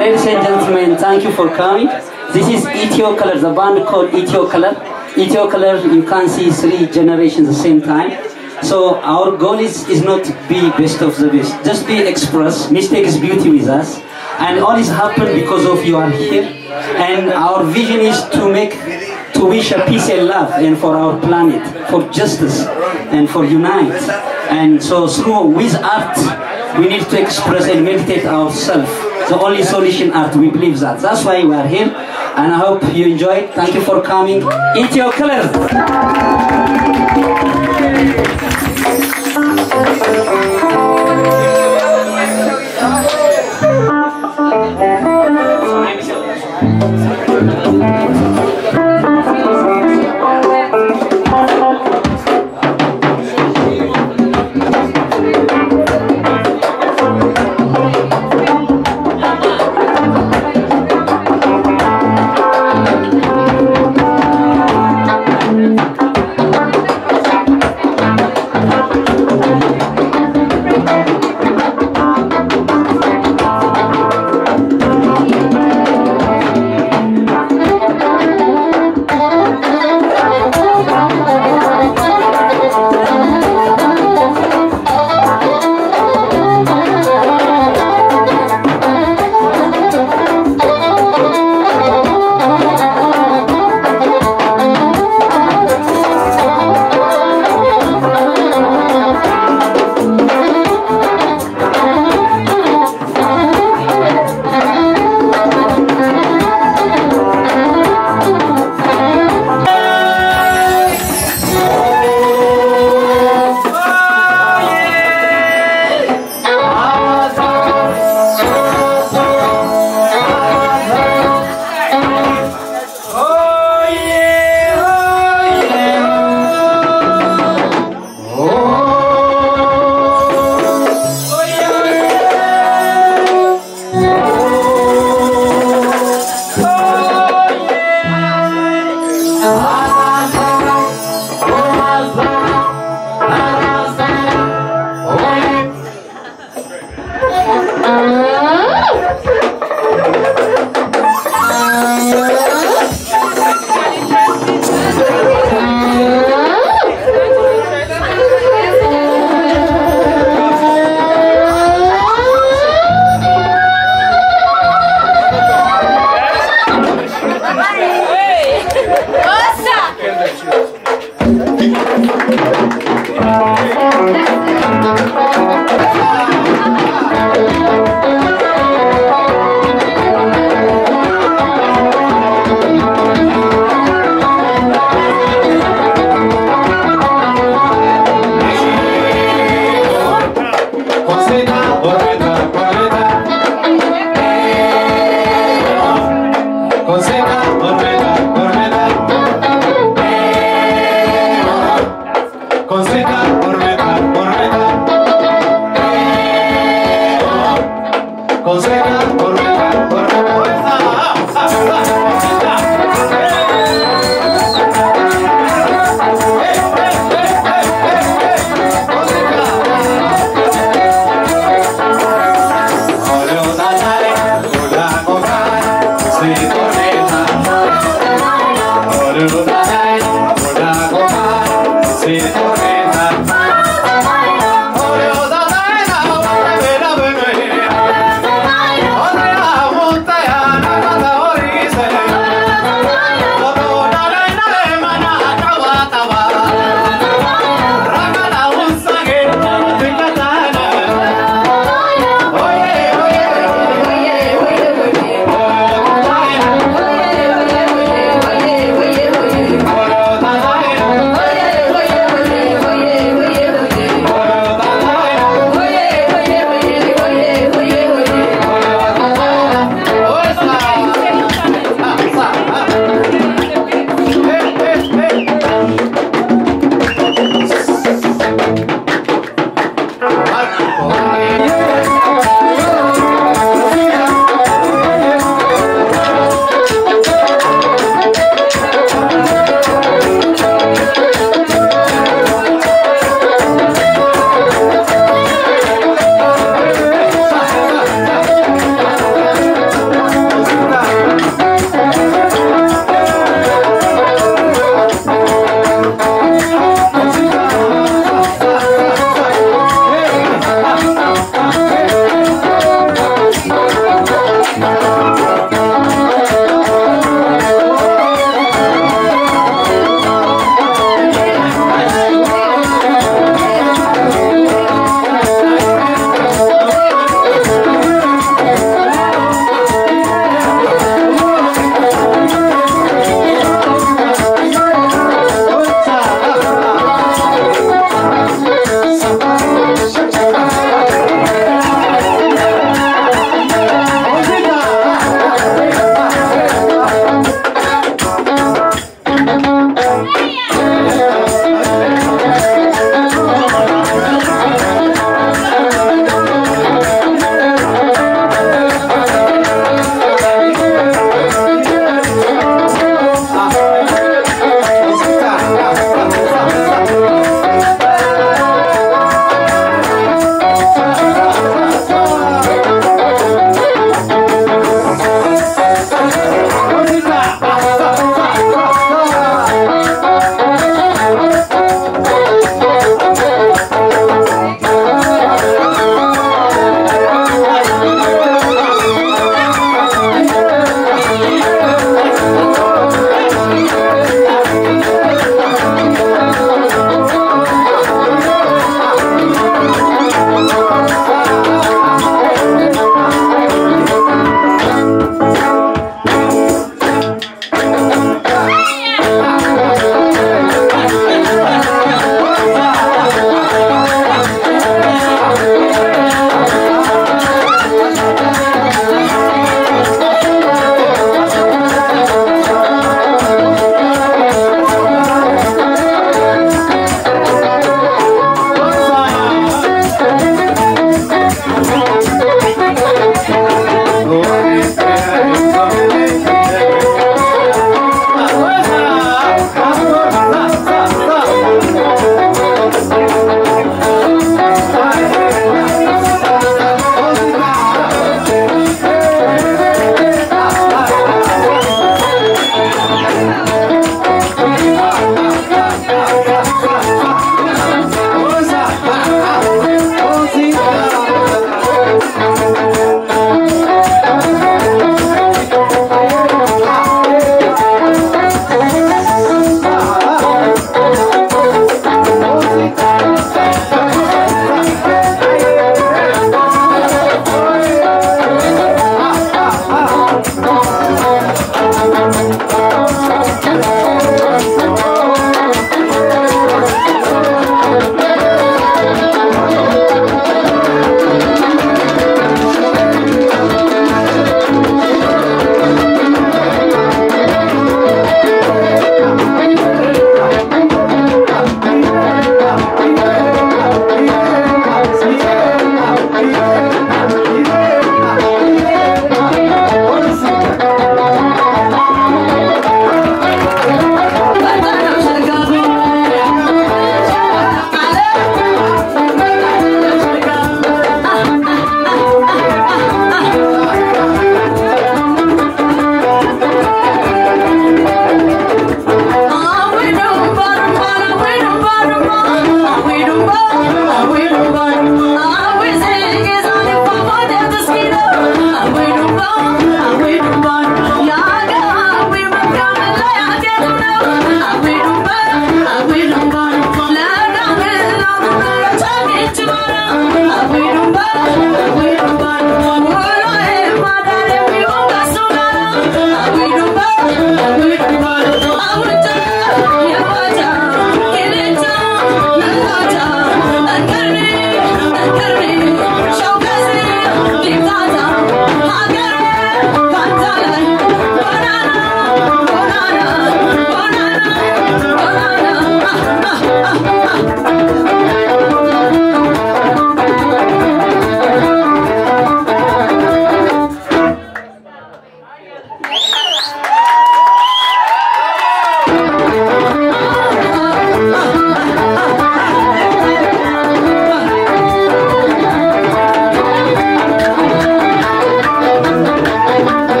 ladies and gentlemen, thank you for coming. This is Ethio Color, the band called Ethio Color. Ethio Color, you can see three generations at the same time. So our goal is, is not to be best of the best, just be express. Mistake is beauty with us. And all this happened because of you are here. And our vision is to make, to wish a peace and love and for our planet, for justice and for unite. And so through, with art, we need to express and meditate ourselves. The only solution art, we believe that. That's why we are here. And I hope you enjoyed. Thank you for coming. Ethio Color. do.